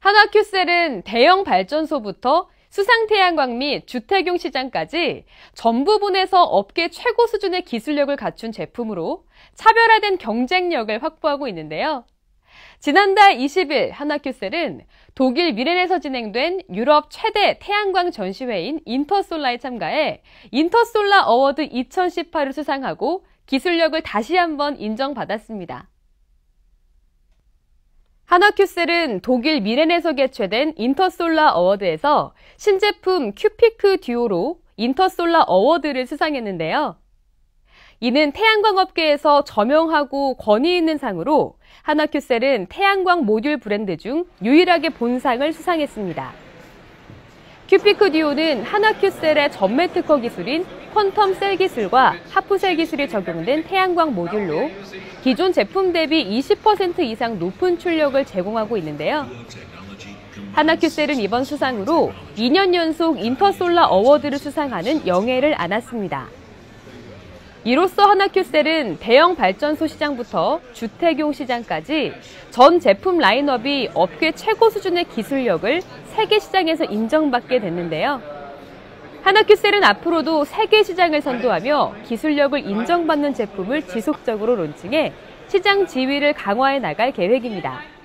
한화큐셀은 대형 발전소부터 수상태양광 및 주택용 시장까지 전 부문에서 업계 최고 수준의 기술력을 갖춘 제품으로 차별화된 경쟁력을 확보하고 있는데요. 지난달 20일 한화큐셀은 독일 뮌헨에서 진행된 유럽 최대 태양광 전시회인 인터솔라에 참가해 인터솔라 어워드 2018을 수상하고 기술력을 다시 한번 인정받았습니다. 한화큐셀은 독일 뮌헨에서 개최된 인터솔라 어워드에서 신제품 큐피크 듀오로 인터솔라 어워드를 수상했는데요. 이는 태양광 업계에서 저명하고 권위 있는 상으로 한화큐셀은 태양광 모듈 브랜드 중 유일하게 본상을 수상했습니다. 큐피크 듀오는 한화큐셀의 전매 특허 기술인 퀀텀 cell 기술과 half cell 기술이 적용된 태양광 모듈로 기존 제품 대비 20% 이상 높은 출력을 제공하고 있는데요. 하나큐셀은 이번 수상으로 2년 연속 인터솔라 어워드를 수상하는 영예를 안았습니다. 이로써 하나큐셀은 대형 발전소 시장부터 주택용 시장까지 전 제품 라인업이 업계 최고 수준의 기술력을 세계 시장에서 인정받게 됐는데요. 하나큐셀은 앞으로도 세계 시장을 선도하며 기술력을 인정받는 제품을 지속적으로 론칭해 시장 지위를 강화해 나갈 계획입니다.